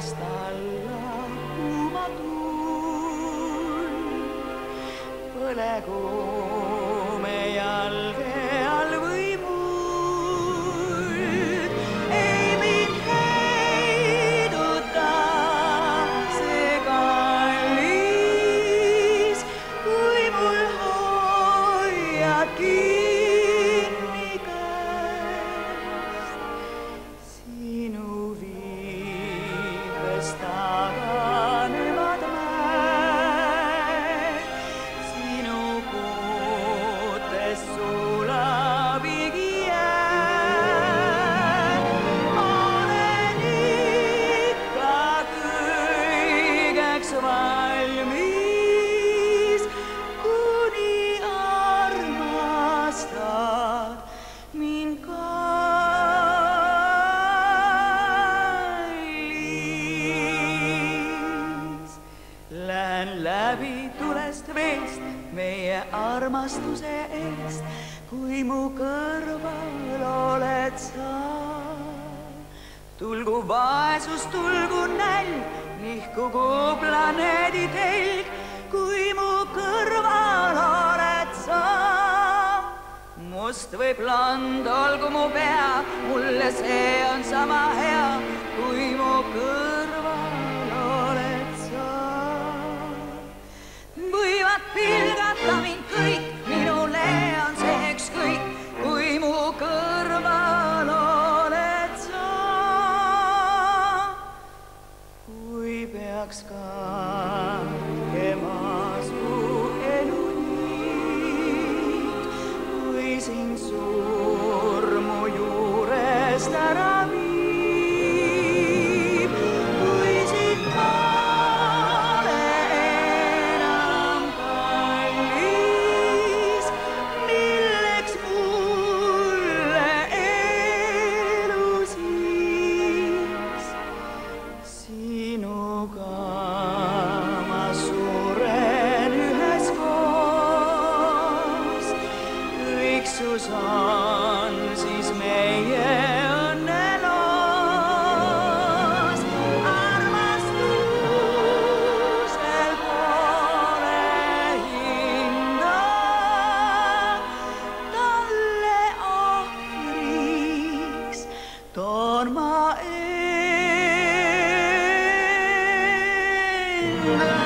taevast alla kuuma tuld. põlegu läbi tulest veest meie armastuse eest, kui mu kõrval oled sa. tulgu vaesus, tulgu nälg, nihkugu planeedi telg, kui mu kõrval oled sa must või blond, olgu mu pea, mulle see on sama hea, kui mu kõrval pirata, pirata, mi on siis meie Thank.